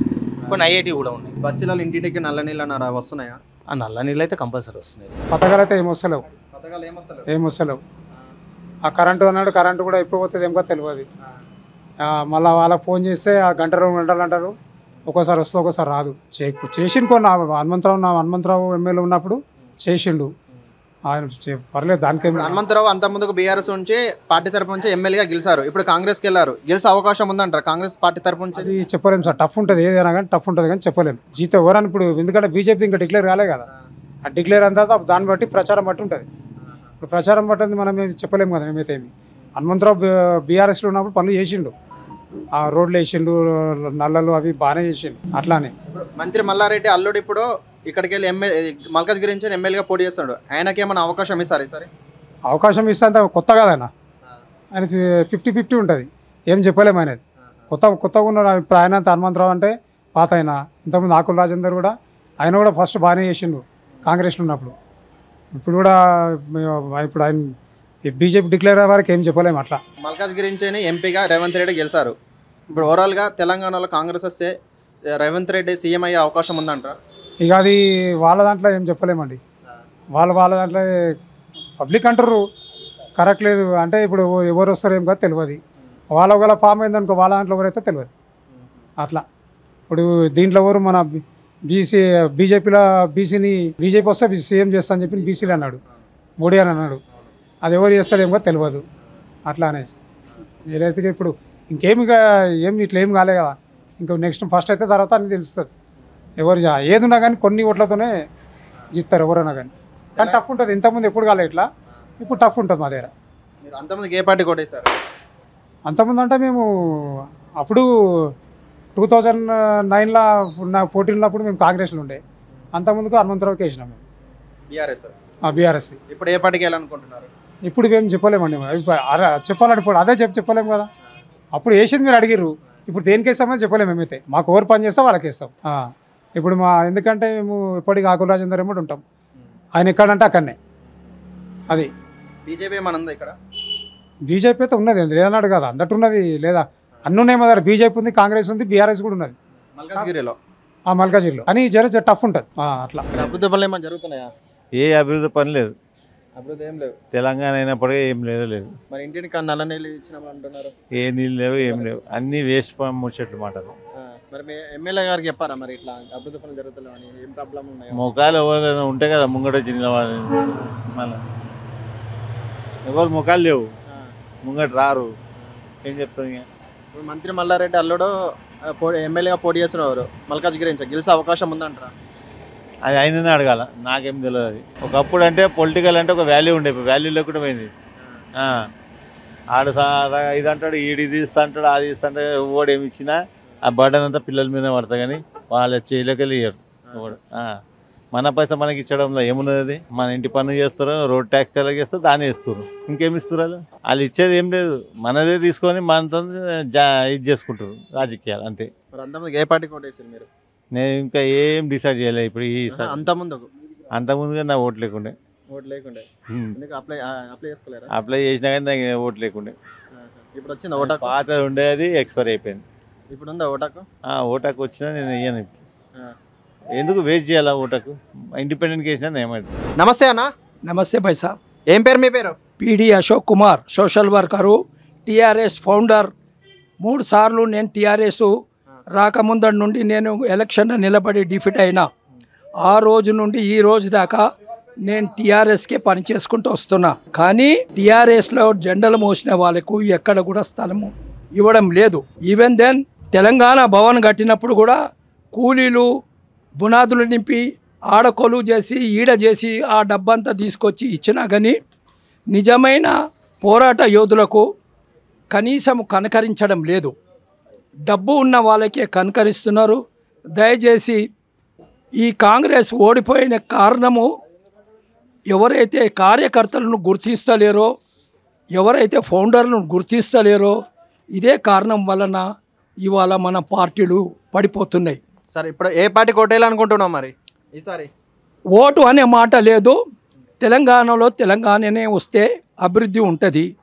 కొన్ని ఐఐటి కూడా ఉన్నాయి. బస్సులలో ఇంటింటికి నల్ల నీళ్ళు అన్నారు వస్తున్నాయా? ఆ నల్ల నీళ్ళు అయితే కంపల్సరీ వస్తున్నాయి. పథకాలు అయితే ఏం వస్తలేవు. పథకాలు ఏం వస్తలేవు? ఆ. కరెంటు అన్నాడు కరెంటు కూడా ఎప్పుడు పోతుంది ఏమో తెలియదు ఆ, మళ్ళా వాళ్ళకి ఫోన్ చేస్తే ఆ గంట రెండు గంటలు అంటారు. ఒక్కోసారి వస్తే ఒక్కోసారి రాదు. చేసిండు కొన్ని హనుమంతరావు నా హనుమంతరావు ఎమ్మెల్యే ఉన్నప్పుడు చేసిండు. ఆయన పర్లేదు దానికేం హనుమంతరావు అంత ముందుకు బీఆర్ఎస్ నుంచి పార్టీ తరపు నుంచి ఎమ్మెల్యేగా గెలిచారు ఇప్పుడు కాంగ్రెస్కి వెళ్ళారు. గెలిచే అవకాశం ఉందంటారు? కాంగ్రెస్ పార్టీ తరపు నుంచి? అది చెప్పలేము సార్. టఫ్ ఉంటుంది. ఏదైనా కానీ టఫ్ ఉంటుంది కానీ చెప్పలేము జీతం ఎవరని ఇప్పుడు ఎందుకంటే బీజేపీ ఇంకా డిక్లేర్ కాలే కదా. ఆ డిక్లేర్ తర్వాత దాన్ని బట్టి ప్రచారం బట్టి ఉంటుంది. ఇప్పుడు ప్రచారం బట్టి మనం చెప్పలేము కదా మేమైతే ఏమి. హనుమంతరావు బీఆర్ఎస్లో ఉన్నప్పుడు పనులు చేసిండు. ఆ రోడ్లు వేసిండు నల్లలు అవి బాగానే చేసిండు. అట్లానే. మంత్రి మల్లారెడ్డి అల్లుడు ఇప్పుడు ఇక్కడికి వెళ్ళి ఎమ్మెల్యే మల్కాజ్ గురించి ఎమ్మెల్యేగా పోటీ చేస్తున్నాడు. ఆయనకి ఏమైనా అవకాశం ఇస్తారు ఈసారి అవకాశం ఇస్తే అంత కొత్త కాదన్న ఆయన. ఫిఫ్టీ ఫిఫ్టీ ఉంటుంది. ఏం చెప్పలేము అనేది కొత్త కొత్తగా ఉన్న ఇప్పుడు ఆయన అంత హనుమంతరావు అంటే పాత ఆయన. ఇంతకుముందు ఆకుల రాజేందర్ కూడా ఆయన కూడా ఫస్ట్ బాగానే చేసిండు కాంగ్రెస్లో ఉన్నప్పుడు. ఇప్పుడు కూడా ఇప్పుడు ఆయన బీజేపీ డిక్లేర్ అయ్యే వరకు ఏం చెప్పలేము అట్లా. మల్కాజ్గిరి నుంచి ఎంపీగా రేవంత్ రెడ్డి గెలిచారు. ఇప్పుడు ఓవరాల్గా తెలంగాణలో కాంగ్రెస్ వస్తే రేవంత్ రెడ్డి సీఎం అయ్యే అవకాశం ఉందంటారా? ఇక అది వాళ్ళ దాంట్లో ఏం చెప్పలేమండి. వాళ్ళ వాళ్ళ దాంట్లో పబ్లిక్ అంటారు కరెక్ట్ లేదు. అంటే ఇప్పుడు ఎవరు వస్తారు ఏం కాదు తెలియదు వాళ్ళ ఒకవేళ ఫామ్ అయిందనుకో వాళ్ళ దాంట్లో ఎవరైతే తెలియదు అట్లా. ఇప్పుడు దీంట్లో ఎవరు మన బీసీ బీజేపీలో బీసీని బీజేపీ వస్తే సీఎం చేస్తా అని చెప్పి బీసీలు అన్నాడు. మోడీ అని అన్నాడు. అది ఎవరు చేస్తారో ఏమో తెలియదు అట్లా అనేసి. నేనైతే ఇప్పుడు ఇంకేమి ఏం ఇట్లా ఏం కాలే కదా. ఇంకా నెక్స్ట్ ఫస్ట్ అయితే తర్వాత అని తెలుస్తుంది. ఎవరు ఏది ఉన్నా కానీ కొన్ని ఓట్లతోనే జిస్తారు ఎవరైనా కానీ కానీ టఫ్ ఉంటుంది. ఇంతకుముందు ఎప్పుడు కాలే ఇట్లా. ఇప్పుడు టఫ్ ఉంటుంది మా దగ్గర. మీరు అంతమందికి ఏ పార్టీ కొట్టేశారు? అంతకుముందు అంటే మేము అప్పుడు టూ థౌజండ్ నైన్లో ఉన్న పోటీలు ఉన్నప్పుడు మేము కాంగ్రెస్లో ఉండే. అంతకుముందుకు హనుమంతరావుకి వేసినాం మేము. BRS BRS. ఇప్పుడు ఏ పార్టీకి వెళ్ళాలనుకుంటున్నారు? ఇప్పుడు మేము చెప్పలేమండి మరి. ఇప్పుడు అరే చెప్పాలని ఇప్పుడు అదే చెప్పి చెప్పలేము కదా. అప్పుడు వేసింది మీరు అడిగిర్రు. ఇప్పుడు దేనికి వేస్తామని చెప్పలేము మేమైతే. మాకు ఎవరు పని చేస్తే వాళ్ళకి వేస్తాం. ఇప్పుడు మా ఎందుకంటే మేము ఇప్పటికి ఆకుల రాజేందర్ ఏమిటి ఉంటాం. ఆయన ఎక్కడంటే అక్కడనే. అది. బీజేపీ ఏమన్నా ఇక్కడ? బీజేపీ అయితే ఉన్నది. లేదన్నాడు కదా. అందట్టు ఉన్నది. లేదా? అన్నీ ఉన్నాయి మా దగ్గర బీజేపీ ఉంది కాంగ్రెస్ ఉంది బీఆర్ఎస్ కూడా ఉన్నది. మల్కాజ్గిరిలో. ఆ మల్కాజిల్లో అని జర టఫ్ ఉంటుంది. ఆ, అట్లా. అభివృద్ధి పనులు ఏమైనా జరుగుతున్నాయా? ఏ అభివృద్ధి పని లేదు. అభివృద్ధి ఏం లేవు. తెలంగాణ అయినప్పటికీ ఏం లేదు లేదు. మరి ఇంటికి నల్ల నీళ్ళు ఇచ్చినామని అంటున్నారు? ఏ నీళ్ళు లేవు ఏం లేవు. అన్ని వేస్ట్ ముచ్చట్లు మాటలు. ఆ, మరి మీ ఎమ్మెల్యే గారికి చెప్పారా మరి ఇట్లా అభివృద్ధి పనులు ఏం ప్రాబ్లం ఉన్నాయో? ముఖాలు ఎవరైనా ఉంటే కదా ముంగట జిల్లా వాళ్ళు మళ్ళా ఎవరు ముఖాలు లేవు. ముంగట రారు. ఏం చెప్తాం ఇక? ఇప్పుడు మంత్రి మల్లారెడ్డి అల్లుడు ఎమ్మెల్యేగా పోటీ చేస్తున్నారు మల్కాజ్గిరి నుంచి. గెలిచే అవకాశం ఉందంటారా? అది ఆయననే అడగాల. నాకేం తెలియదు అది. ఒకప్పుడు అంటే పొలిటికల్ అంటే ఒక వాల్యూ ఉండే. ఇప్పుడు వాల్యూ లేకుండా పోయింది. ఆడ ఇది అంటాడు ఈడు ఇది ఇస్తా అంటాడు అది ఇస్తా అంటాడు ఓడు ఏమి ఇచ్చినా ఆ బర్డన్ అంతా పిల్లల మీద పడతా కానీ వాళ్ళు చేయలేక ఇయ్యరు. ఆ. మన పైసా మనకి ఇచ్చడంలో ఏమున్నది? అది మన ఇంటి పన్ను చేస్తారు రోడ్ ట్యాక్స్ కలెక్ట్ చేస్తారు దాన్ని ఇస్తారు ఇంకేమి ఇస్తారు వాళ్ళు? వాళ్ళు ఇచ్చేది ఏం లేదు. మనదే తీసుకొని మనతో జా ఇది చేసుకుంటారు. రాజకీయాలు అంతే. ఏ పార్టీ కొట్టేసారు మీరు? నేను ఇంకా ఏం డిసైడ్ చేయలేదు ఇప్పుడు ఈ అంత ముందుకు అంతకుముందుగా నా ఓటు లేకుండే. ఓటు లేకుండే. Apply apply చేసుకోలేరా? అప్లై చేసినా కానీ నాకు ఓటు లేకుండే. ఇప్పుడు వచ్చింది పాత ఉండేది ఎక్స్పైర్ అయిపోయింది. ఇప్పుడు ఉందా ఓటాకు? ఆ, ఓటాకు వచ్చినా నేను ఇయ్యను. ఎందుకు వేస్ట్ చేయాలా ఓటాకు? ఇండిపెండెంట్కి వేసినా ఏమైంది నమస్తే అన్న. నమస్తే భాయ్ సాబ్ ఏం పేరు మీ పేరు? PD Ashok Kumar social worker TRS founder మూడు సార్లు నేను టీఆర్ఎస్ రాకముందటి నుండి నేను ఎలక్షన్లో నిలబడి డిఫీట్ అయినా. ఆ రోజు నుండి ఈ రోజు దాకా నేను టీఆర్ఎస్కే పని చేసుకుంటూ వస్తున్నా. కానీ టీఆర్ఎస్లో జెండలు మోసిన వాళ్ళకు ఎక్కడ కూడా స్థలము ఇవ్వడం లేదు. ఈవెన్ దెన్ తెలంగాణ భవన్ కట్టినప్పుడు కూడా కూలీలు బునాదులు నింపి ఆడకొలు చేసి ఈడ చేసి ఆ డబ్బంతా తీసుకొచ్చి ఇచ్చినా కానీ నిజమైన పోరాట యోధులకు కనీసం కనకరించడం లేదు. డబ్బు ఉన్న వాళ్ళకే కనకరిస్తున్నారు. దయచేసి ఈ కాంగ్రెస్ ఓడిపోయిన కారణము ఎవరైతే కార్యకర్తలను గుర్తిస్తలేరో ఎవరైతే ఫౌండర్లను గుర్తిస్తలేరో ఇదే కారణం వలన ఇవాళ మన పార్టీలు పడిపోతున్నాయి. సరే ఇప్పుడు ఏ పార్టీ కొట్టేయాలనుకుంటున్నావు మరి? ఈసారి. ఓటు అనే మాట లేదు. తెలంగాణలో తెలంగాణనే వస్తే అభివృద్ధి ఉంటుంది.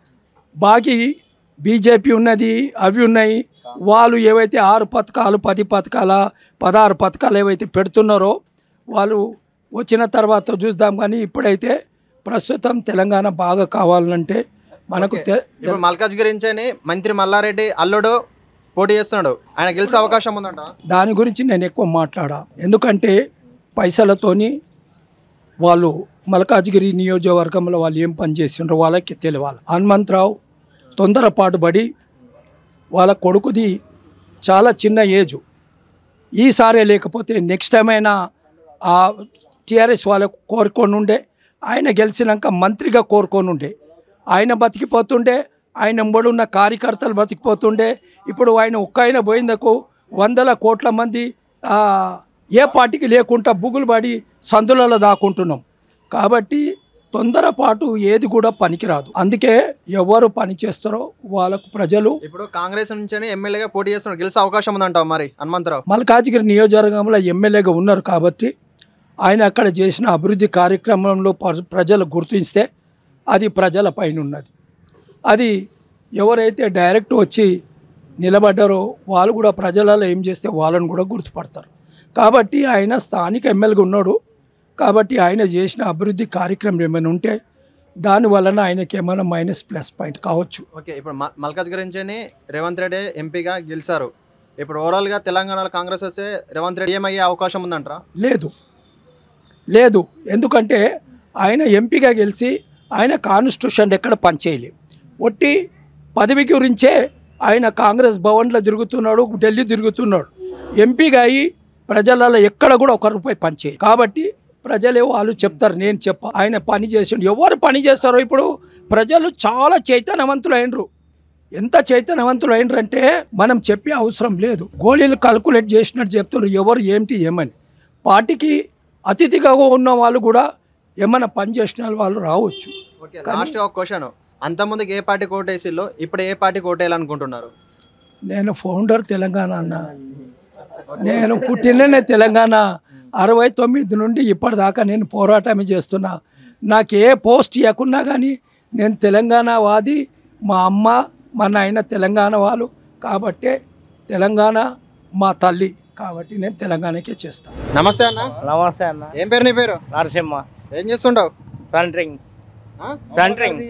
బాకీ బీజేపీ ఉన్నది అవి ఉన్నాయి. వాళ్ళు ఏవైతే ఆరు పథకాలు పది పథకాల పదహారు పథకాలు ఏవైతే పెడుతున్నారో వాళ్ళు వచ్చిన తర్వాత చూద్దాం కానీ ఇప్పుడైతే ప్రస్తుతం తెలంగాణ బాగా కావాలంటే మనకు మల్కాజ్గిరి నుంచి మంత్రి మల్లారెడ్డి అల్లుడు పోటీ చేస్తున్నాడు. ఆయన గెలిచే అవకాశం ఉందంట. దాని గురించి నేను ఎక్కువ మాట్లాడా. ఎందుకంటే పైసలతోని వాళ్ళు మల్కాజ్గిరి నియోజకవర్గంలో వాళ్ళు ఏం పని చేసిండ్రో వాళ్ళకి తెలియాలి. హనుమంతరావు తొందరపాటు పడి వాళ్ళ కొడుకుది చాలా చిన్న ఏజు. ఈసారే లేకపోతే నెక్స్ట్ టైం అయినా ఆ టీఆర్ఎస్ వాళ్ళకు కోరుకొని ఉండే ఆయన గెలిచినాక మంత్రిగా కోరుకొని ఉండే ఆయన బతికిపోతుండే ఆయన ఉన్న కార్యకర్తలు బతికిపోతుండే. ఇప్పుడు ఆయన ఒక్క ఆయన పోయిందకు వందల కోట్ల మంది ఏ పార్టీకి లేకుండా బుగులు పడి సందులలో దాక్కుంటున్నాం. కాబట్టి తొందరపాటు ఏది కూడా పనికిరాదు. అందుకే ఎవరు పని చేస్తారో వాళ్ళకు ప్రజలు ఇప్పుడు కాంగ్రెస్ నుంచి ఎమ్మెల్యేగా పోటీ చేస్తున్నాడు గెలిచే అవకాశం ఉందంటావు మరి హనుమంతరావు. మల్కాజిగిరి నియోజకవర్గంలో ఎమ్మెల్యేగా ఉన్నారు కాబట్టి ఆయన అక్కడ చేసిన అభివృద్ధి కార్యక్రమంలో ప్ర- ప్రజలు గుర్తిస్తే అది ప్రజల పైన ఉన్నది అది ఎవరైతే డైరెక్ట్ వచ్చి నిలబడ్డారో వాళ్ళు కూడా ప్రజలలో ఏం చేస్తే వాళ్ళని కూడా గుర్తుపడతారు. కాబట్టి ఆయన స్థానిక ఎమ్మెల్యేగా ఉన్నాడు. కాబట్టి ఆయన చేసిన అభివృద్ధి కార్యక్రమం ఏమైనా ఉంటే దాని వలన ఆయనకి ఏమైనా మైనస్ ప్లస్ పాయింట్ కావచ్చు. ఓకే ఇప్పుడు మ- మల్కాజ్గిరి నుంచి రేవంత్ రెడ్డి ఎంపీగా గెలిచారు. ఇప్పుడు ఓవరాల్గా తెలంగాణలో కాంగ్రెస్ వస్తే రేవంత్ రెడ్డి ఏమయ్యే అవకాశం ఉందంటారా? లేదు. లేదు. ఎందుకంటే ఆయన ఎంపీగా గెలిచి ఆయన కాన్స్టిట్యూషన్ ఎక్కడ పనిచేయలేదు. ఒట్టి పదవి గురించే ఆయన కాంగ్రెస్ భవన్లో తిరుగుతున్నాడు ఢిల్లీ తిరుగుతున్నాడు. ఎంపీగా అయి ప్రజలలో ఎక్కడ కూడా ఒక రూపాయి పనిచేయదు కాబట్టి ప్రజలే వాళ్ళు చెప్తారు నేను చెప్ప ఆయన పని చేసిండు. ఎవరు పని చేస్తారో ఇప్పుడు ప్రజలు చాలా చైతన్యవంతులు అయినరు. ఎంత చైతన్యవంతులు అయినరంటే మనం చెప్పే అవసరం లేదు. గోళీలు కాల్కులేట్ చేసినట్టు చెప్తున్నారు ఎవరు ఏమిటి ఏమని. పార్టీకి అతిథిగా ఉన్న వాళ్ళు కూడా ఏమైనా పని చేసిన వాళ్ళు రావచ్చు. లాస్ట్ క్వశ్చన్ అంతకుముందుకు ఏ పార్టీ కోటేసిల్లో ఇప్పుడు ఏ పార్టీ కోటేయాలనుకుంటున్నారు? నేను ఫౌండర్ తెలంగాణ అన్న. నేను పుట్టిననే తెలంగాణ. అరవై తొమ్మిది నుండి ఇప్పటిదాకా నేను పోరాటమే చేస్తున్నా. నాకు ఏ పోస్ట్ ఇవ్వకున్నా కానీ నేను తెలంగాణ వాది మా అమ్మ మా నాయన తెలంగాణ వాళ్ళు. కాబట్టే తెలంగాణ మా తల్లి. కాబట్టి నేను తెలంగాణకే చేస్తాను నమస్తే అన్న. నమస్తే అన్న. ఏం పేరు నీ పేరు? నరసింహ. ఏం చేస్తుంటావు? సెంటరింగ్ సెంటరింగ్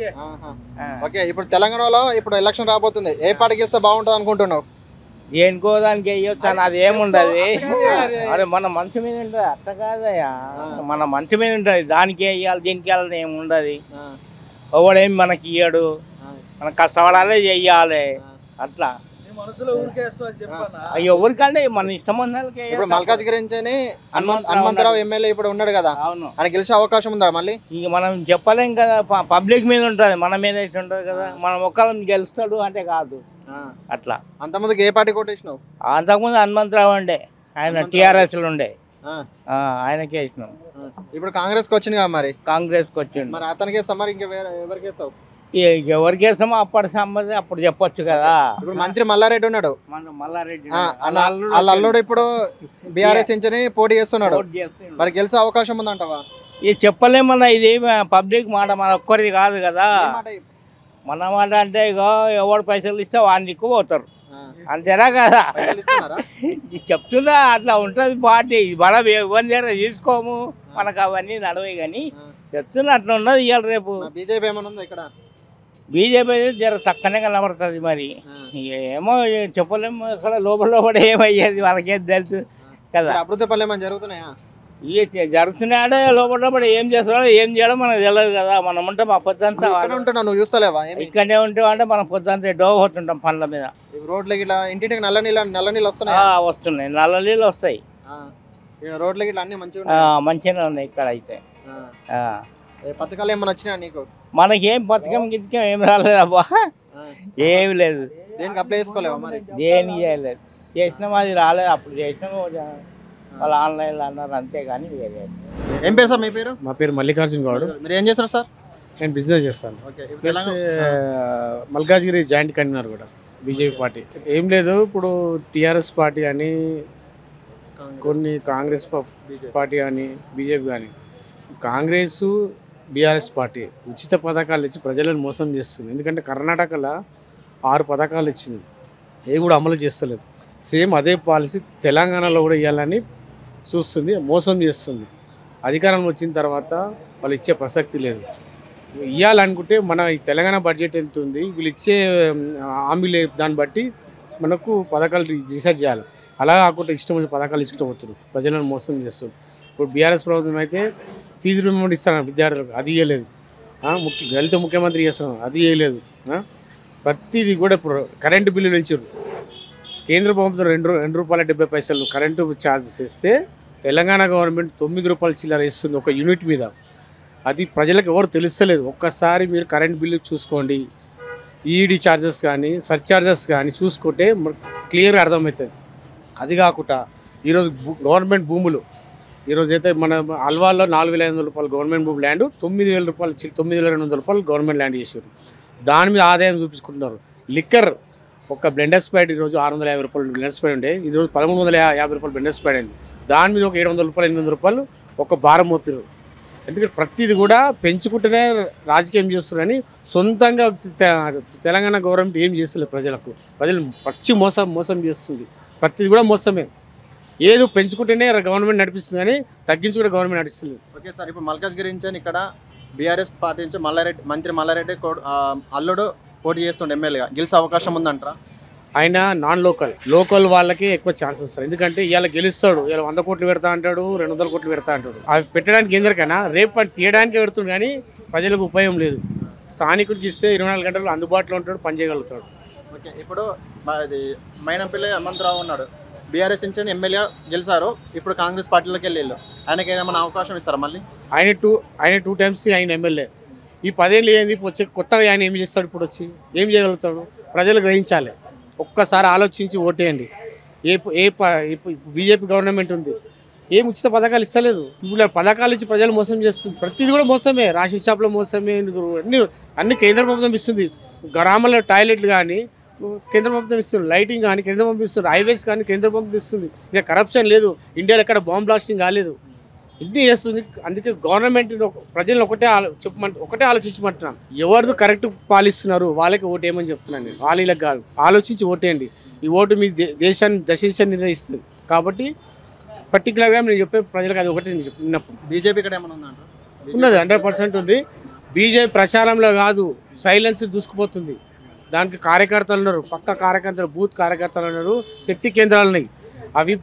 ఓకే ఇప్పుడు తెలంగాణలో ఇప్పుడు ఎలక్షన్ రాబోతుంది. ఏ పార్టీ గెలిస్తే బాగుంటుంది అనుకుంటున్నావు? దేనికో దానికి వేయొచ్చు అని అది ఏముండదు? అరే మన మంచి మీద ఉంటుంది అట్ట కాదయ్యా. మన మంచి మీద ఉంటుంది దానికి వేయాలి దీనికి వేయాలని ఏమి ఉండదు. ఎవడేమి మనకి ఇయ్యడు. మనం కష్టపడాలి చెయ్యాలి అట్లా. అయ్యో మన ఇష్టం ఇప్పుడు నుంచి హనుమంత్ హనుమంతరావు ఎమ్మెల్యే ఇప్పుడు ఉన్నాడు కదా. అవును. ఆయన గెలిచే అవకాశం ఉందా మళ్ళీ? ఇక మనం చెప్పలేం కదా పబ్లిక్ మీద ఉంటుంది మన మీద ఉంటుంది కదా. మనం ఒక్కళ్ళని గెలుస్తాడు అంటే కాదు. అట్లా. అంతకుముందుకు ఏ పార్టీ కొట్టేసినావు అంతకుముందు హనుమంతరావు ఉండే ఆయన టీఆర్ఎస్లు ఉండే. ఆ. ఆ, ఆయనకే వేసినాం. ఇప్పుడు కాంగ్రెస్కి వచ్చింది కదా మరి? కాంగ్రెస్కి వచ్చిండు. మరి అతనికి మరి ఇంకా వేరే ఎవరికి వేస్తామో అప్పటి సంబంధం అప్పుడు చెప్పొచ్చు కదా. ఇప్పుడు మంత్రి మల్లారెడ్డి ఉన్నాడు. మల్లారెడ్డి వాళ్ళ అల్లుడు ఇప్పుడు బీఆర్ఎస్ నుంచి పోటీ చేస్తున్నాడు. మరి గెలిచే అవకాశం ఉందంటవా? ఇది చెప్పలేమన్నా ఇది పబ్లిక్ మాట మన ఒక్కరిది కాదు కదా. మన మాట అంటే ఇగో ఎవడు పైసలు ఇస్తే వాడిని దిక్కు పోతారు. అంతేనా కదా? చెప్తున్నా అట్లా ఉంటుంది పార్టీ. మనం దగ్గర తీసుకోము. మనకు అవన్నీ నడవయి కానీ చెప్తున్నా అట్లా ఉన్నది ఇవాళ రేపు. బీజేపీ ఏమైనా ఉందా ఇక్కడ? బీజేపీ జర తక్కువనే కనబడుతుంది మరి. ఏమో చెప్పలేము అక్కడ లోపల లోపల ఏమయ్యేది వాళ్ళకేం తెలుసు కదా. అభివృద్ధి పనులు ఏమైనా జరుగుతున్నాయా? ఇక జరుగుతున్నాడే లోపల లోపల ఏం చేస్తాడో ఏం చేయడం మనకు తెలియదు కదా. మనం ఉంటే మా పొద్దంతా ఉంటున్నావు నువ్వు చూస్తలేవా? ఇక్కడనే ఉంటాం అంటే మనం పొద్దంతా ఎడో పోతుంటాం పనుల మీద. రోడ్లకి ఇట్లా ఇంటింటికి నల్ల నీళ్ళు నల్ల నీళ్ళు వస్తున్నాయా? వస్తున్నాయి. నల్ల నీళ్ళు వస్తాయి. రోడ్లకి ఇట్లా అన్ని మంచిగా మంచిగానే ఉన్నాయి ఇక్కడ అయితే పథకాలు ఏమైనా వచ్చినాయా నీకు? మనకేం బతకం గితకం ఏం రాలేదబ్బా ఏమి లేదు. దేనికి అప్లై చేసుకోలేవా మరి? దేనికి చేయలేదు. చేసినాం అది రాలేదు. అప్పుడు చేసినాం వాళ్ళు ఆన్లైన్లో అన్నారు అంతే కానీ వేరే ఏం పేరు సార్ మీ పేరు? మా పేరు మల్లికార్జున్ గౌడ్. మీరు ఏం చేస్తారు సార్? నేను బిజినెస్ చేస్తాను. ప్లస్ మల్కాజ్గిరి జాయింట్ కన్వీనర్ కూడా బీజేపీ పార్టీ. ఏం లేదు ఇప్పుడు టీఆర్ఎస్ పార్టీ అని కొన్ని కాంగ్రెస్ పార్టీ కానీ బీజేపీ కానీ కాంగ్రెస్ బీఆర్ఎస్ పార్టీ ఉచిత పథకాలు ఇచ్చి ప్రజలను మోసం చేస్తుంది. ఎందుకంటే కర్ణాటకలో ఆరు పథకాలు ఇచ్చింది. ఏ కూడా అమలు చేస్తలేదు. సేమ్ అదే పాలసీ తెలంగాణలో కూడా ఇవ్వాలని చూస్తుంది మోసం చేస్తుంది. అధికారం వచ్చిన తర్వాత వాళ్ళు ఇచ్చే ప్రసక్తి లేదు. ఇవ్వాలనుకుంటే మన ఈ తెలంగాణ బడ్జెట్ ఎంత ఉంది? వీళ్ళు ఇచ్చే హామీలు దాన్ని బట్టి మనకు పథకాలు డిసైడ్ చేయాలి. అలా కాకుండా ఇష్టం వచ్చిన పథకాలు అవుతున్నారు ప్రజలను మోసం చేస్తున్నారు. ఇప్పుడు బీఆర్ఎస్ ప్రభుత్వం అయితే ఫీజు రిమెంబర్ ఇస్తాను విద్యార్థులకు అది ఇవ్వలేదు ముఖ్య దళిత ముఖ్యమంత్రి చేస్తున్నాం అది ఇవ్వలేదు ప్రతిదీ కూడా ఇప్పుడు కరెంటు బిల్లులు ఇచ్చారు కేంద్ర ప్రభుత్వం రెండు రెండు రూపాయల డెబ్బై పైసలు కరెంటు ఛార్జెస్ ఇస్తే తెలంగాణ గవర్నమెంట్ తొమ్మిది రూపాయల చిల్లర ఇస్తుంది ఒక యూనిట్ మీద. అది ప్రజలకు ఎవరు తెలుస్తలేదు. ఒక్కసారి మీరు కరెంట్ బిల్లు చూసుకోండి. ఈడీ ఛార్జెస్ కానీ సర్చార్జెస్ కానీ చూసుకుంటే క్లియర్గా అర్థమవుతుంది. అది కాకుండా ఈరోజు గవర్నమెంట్ భూములు ఈరోజు అయితే మన అల్వాల్లో నాలుగు వేల ఐదు వందల రూపాయలు గవర్నమెంట్ భూమి ల్యాండ్ తొమ్మిది వేల రూపాయలు తొమ్మిది వేల రెండు వందల రూపాయలు గవర్నమెంట్ ల్యాండ్ చేసారు దాని మీద ఆదాయం చూపించుకుంటున్నారు. లిక్కర్ ఒక బ్లెండర్ స్పైడ్ ఈరోజు ఆరు వందల యాభై రూపాయలు బ్లెండర్ స్పైడ్ ఉండే. ఈరోజు పదమూడు వందల యాభై రూపాయలు బ్లెండర్ స్పైడ్ అయింది. దాని మీద ఒక ఏడు వందల రూపాయలు ఎనిమిది వందల రూపాయలు ఒక భారం మోపారు ఎందుకంటే ప్రతిది కూడా పెంచుకుంటేనే రాజకీయం చేస్తున్నారని సొంతంగా తెలంగాణ గవర్నమెంట్ ఏం చేస్తలేదు ప్రజలకు. ప్రజలు పచ్చి మోసం మోసం చేస్తుంది. ప్రతిది కూడా మోసమే. ఏదో పెంచుకుంటేనే గవర్నమెంట్ నడిపిస్తుంది కానీ తగ్గించుకుంటే గవర్నమెంట్ నడిపిస్తుంది. ఓకే సార్ ఇప్పుడు మల్కాజ్గిరి నుంచి ఇక్కడ బీఆర్ఎస్ పార్టీ నుంచి మల్లారెడ్డి మంత్రి మల్లారెడ్డి అల్లుడు పోటీ చేస్తుండే ఎమ్మెల్యేగా. గెలిచే అవకాశం ఉందంటారా? ఆయన నాన్ లోకల్. లోకల్ వాళ్ళకి ఎక్కువ ఛాన్సెస్ ఇస్తారు ఎందుకంటే ఇవాళ గెలుస్తాడు. ఇవాళ వంద కోట్లు పెడతా అంటాడు రెండు వందల కోట్లు పెడతా అంటాడు. అవి పెట్టడానికి ఎందుకైనా రేపు అది తీయడానికే పెడుతుంది కానీ ప్రజలకు ఉపయోగం లేదు. స్థానికుడికి ఇస్తే ఇరవై నాలుగు గంటలు అందుబాటులో ఉంటాడు పని చేయగలుగుతాడు. ఓకే ఇప్పుడు మైనంపల్లి హనుమంతరావు ఉన్నాడు. బీఆర్ఎస్ నుంచి ఎమ్మెల్యే గెలిచారు. ఇప్పుడు కాంగ్రెస్ పార్టీలోకి వెళ్ళి ఆయనకి ఏమైనా అవకాశం ఇస్తారా మళ్ళీ? ఆయన టూ ఆయన టూ టైమ్స్ ఆయన ఎమ్మెల్యే. ఈ పదేళ్ళు ఏంది? వచ్చి కొత్తగా ఆయన ఏం చేస్తాడు ఇప్పుడు వచ్చి? ఏం చేయగలుగుతాడు? ప్రజలు గ్రహించాలి. ఒక్కసారి ఆలోచించి ఓటేయండి. ఏ ఏ బీజేపీ గవర్నమెంట్ ఉంది. ఏం ఉచిత పథకాలు ఇస్తలేదు. ఇప్పుడు పథకాలు ఇచ్చి ప్రజలు మోసం చేస్తుంది. ప్రతిదీ కూడా మోసమే. రాషన్ షాప్లో మోసమే. అన్ని అన్ని కేంద్ర ప్రభుత్వం ఇస్తుంది. గ్రామాల్లో టాయిలెట్లు కానీ కేంద్ర ప్రభుత్వం ఇస్తుంది. లైటింగ్ కానీ కేంద్ర ప్రభుత్వం ఇస్తుంది. హైవేస్ కానీ కేంద్ర ప్రభుత్వం ఇస్తుంది. ఇక కరప్షన్ లేదు. ఇండియాలో ఎక్కడ బాంబ్ బ్లాస్టింగ్ కాలేదు. ఇన్ని చేస్తుంది. అందుకే గవర్నమెంట్ ప్రజలను ఒకటే ఆలో చెప్పమంట ఒకటే ఆలోచించమంటున్నాను. ఎవరిది కరెక్ట్ పాలిస్తున్నారు? వాళ్ళకి ఓటేయమని చెప్తున్నాను నేను. వాళ్ళకి కాదు. ఆలోచించి ఓటేయండి. ఈ ఓటు మీ దేశాన్ని దశ నిర్ణయిస్తుంది. కాబట్టి పర్టికులర్గా నేను చెప్పే ప్రజలకు అది ఒకటి నేను చెప్పినప్పుడు బీజేపీ ఇక్కడ ఏమైనా ఉందంటారా ఉన్నది. హండ్రెడ్ పర్సెంట్ ఉంది. బీజేపీ ప్రచారంలో కాదు. సైలెన్స్ దూసుకుపోతుంది. దానికి కార్యకర్తలు ఉన్నారు. పక్క కార్యకర్తలు బూత్ కార్యకర్తలు ఉన్నారు. శక్తి కేంద్రాలు ఉన్నాయి. అవి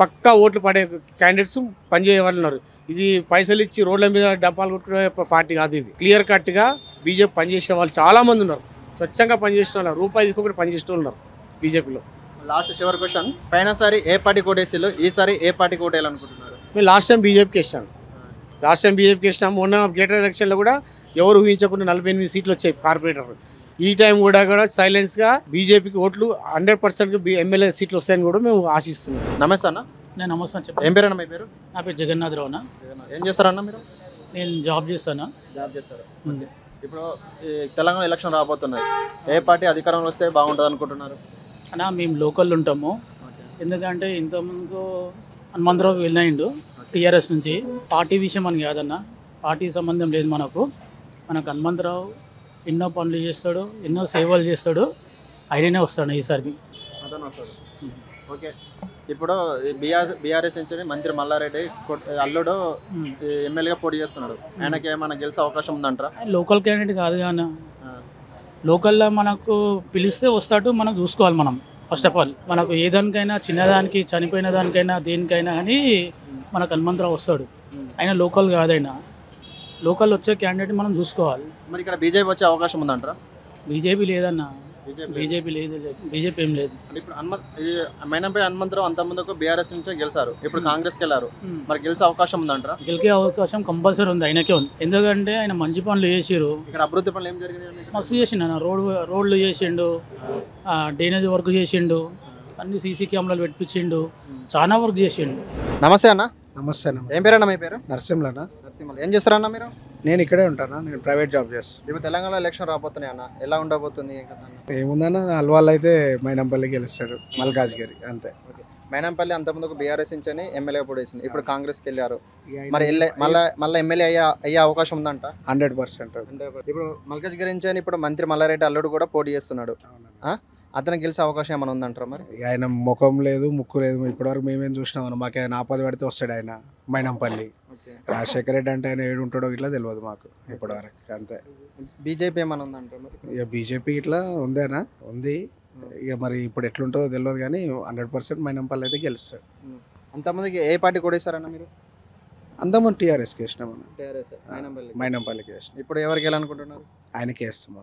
పక్కా ఓట్లు పడే క్యాండిడేట్స్ పనిచేయే వాళ్ళు ఉన్నారు. ఇది పైసలు ఇచ్చి రోడ్ల మీద డబ్బాలు కొట్టుకునే పార్టీ కాదు ఇది. క్లియర్ కట్గా బీజేపీ పనిచేసిన వాళ్ళు చాలా మంది ఉన్నారు. స్వచ్ఛంగా పనిచేసిన వాళ్ళు రూపాయి తీసుకోకుండా పనిచేసిన వాళ్ళు ఉన్నారు బీజేపీలో. లాస్ట్ చివరి క్వశ్చన్ పోయినసారి ఏ పార్టీ కోటేసిల్లు ఈసారి ఏ పార్టీ కోటేయాలనుకుంటున్నారు? మేము లాస్ట్ టైం బీజేపీకి వేసాం లాస్ట్ టైం బీజేపీకి వేసినాం. మొన్న గ్రేటర్ ఎలక్షన్లో కూడా ఎవరు ఊహించకుండా నలభై ఎనిమిది సీట్లు వచ్చాయి కార్పొరేటర్ ఈ టైం కూడా కూడా సైలెన్స్గా బీజేపీకి ఓట్లు హండ్రెడ్ పర్సెంట్ ఎమ్మెల్యే సీట్లు వస్తాయని కూడా మేము ఆశిస్తున్నాం. నమస్తే అన్న. నేను నమస్తే ఏం చెప్పండి. పేరు అన్న మీ పేరు? నా పేరు జగన్నాథరావు అన్న. ఏం చేస్తారన్న మీరు? నేను జాబ్ చేస్తాను జాబ్ చేస్తారు. ఇప్పుడు తెలంగాణ ఎలక్షన్ రాబోతున్నాయి. ఏ పార్టీ అధికారంలో వస్తే బాగుంటుంది అనుకుంటున్నారు? అన్న మేము లోకల్ ఉంటాము. ఎందుకంటే ఇంతకుముందు హనుమంతరావు వెళ్ళిండు టీఆర్ఎస్ నుంచి. పార్టీ విషయం అని కాదన్న. పార్టీ సంబంధం లేదు మనకు. మనకు హనుమంతరావు ఎన్నో పనులు చేస్తాడు ఎన్నో సేవలు చేస్తాడు ఆయననే వస్తాడు ఈసారి అతను వస్తాడు. ఓకే. ఇప్పుడు బీఆర్ బీఆర్ఎస్ నుంచి మంత్రి మల్లారెడ్డి అల్లుడు ఎమ్మెల్యేగా పోటీ చేస్తున్నాడు. ఆయనకి ఏమైనా గెలిచే అవకాశం ఉందంటారా? లోకల్ క్యాండిడేట్ కాదు కానీ లోకల్లో మనకు పిలిస్తే వస్తాడు మనం చూసుకోవాలి మనం. ఫస్ట్ ఆఫ్ ఆల్ మనకు ఏ దానికైనా చిన్నదానికి చనిపోయిన దానికైనా దేనికైనా కానీ మనకు హనుమంతరావు వస్తాడు. ఆయన లోకల్ కాదైనా లోకల్ వచ్చే క్యాండిడేట్ మనం చూసుకోవాలి. మరి ఇక్కడ బీజేపీ వచ్చే అవకాశం ఉందంటారా? బీజేపీ లేదన్న. బీజేపీ బీజేపీ లేదు. బీజేపీ ఏం లేదు. అంటే ఇప్పుడు హనుమంత్ మైనంపై హనుమంతరావు అంత ముందుకు బీఆర్ఎస్ నుంచి గెలిచారు. ఇప్పుడు కాంగ్రెస్కి వెళ్ళారు. మరి గెలిచే అవకాశం ఉందంటారా? గెలికే అవకాశం కంపల్సరీ ఉంది ఆయనకే ఉంది. ఎందుకంటే ఆయన మంచి పనులు చేసిరు ఇక్కడ అభివృద్ధి పనులు ఏం జరిగినాయి మస్తు చేసిండు ఆయన రోడ్ రోడ్లు చేసిండు డ్రైనేజ్ వర్క్ చేసిండు అన్ని సీసీ కెమెరాలు పెట్టించిండు చాలా వర్క్ చేసిండు. నమస్తే అన్న. నమస్తే అన్న. ఏం పేరు అన్న మీ పేరు? నరసింహలనా నరసింహల్ ఏం చేస్తారన్న మీరు? నేను ఇక్కడే ఉంటానా? నేను ప్రైవేట్ జాబ్ చేస్తాను ఇప్పుడు తెలంగాణ ఎలక్షన్ రాబోతున్నాయి అన్న. ఎలా ఉండబోతుంది? ఏముందన్న అల్వాళ్ళు అయితే మైనంపల్లి గెలుస్తాడు మల్కాజ్గిరి అంతే. మైనంపల్లి అంత ముందుకు బీఆర్ఎస్ నుంచి అని ఎమ్మెల్యేగా పోటీ చేసింది ఇప్పుడు కాంగ్రెస్కి వెళ్ళారు. మరి వెళ్ళే మళ్ళీ మళ్ళీ ఎమ్మెల్యే అయ్యే అయ్యే అవకాశం ఉందంట? Hundred percent. ఇప్పుడు మల్కాజ్గిరి నుంచి అని ఇప్పుడు మంత్రి మల్లారెడ్డి అల్లుడు కూడా పోటీ చేస్తున్నాడు? అతను గెలిచే అవకాశం ఏమైనా ఉందంటారా మరి? ఆయన ముఖం లేదు ముక్కు లేదు. ఇప్పటివరకు మేమేం చూసినాం మాకు ఆయన ఆపద పడితే వస్తాడు ఆయన మైనంపల్లి. రాజశేఖర రెడ్డి అంటే ఆయన ఏడు ఉంటాడో ఇట్లా తెలియదు మాకు ఇప్పటివరకు అంతే. బీజేపీ ఏమైనా ఉందంటారా మరి? ఇక బీజేపీ ఇట్లా ఉందేనా ఉంది. ఇక మరి ఇప్పుడు ఎట్లుంటుందో తెలియదు కానీ హండ్రెడ్ పర్సెంట్ మైనంపల్లి అయితే గెలుస్తాడు. అంతమందికి ఏ పార్టీ కొడేశారన్న మీరు? అందమని టీఆర్ఎస్కి వేసినాం మనం టీఆర్ఎస్ మైనంపల్లి మైనంపల్లికి వేసినాం. ఇప్పుడు ఎవరికి వెళ్ళాలనుకుంటున్నారు ఆయనకి వేస్తాం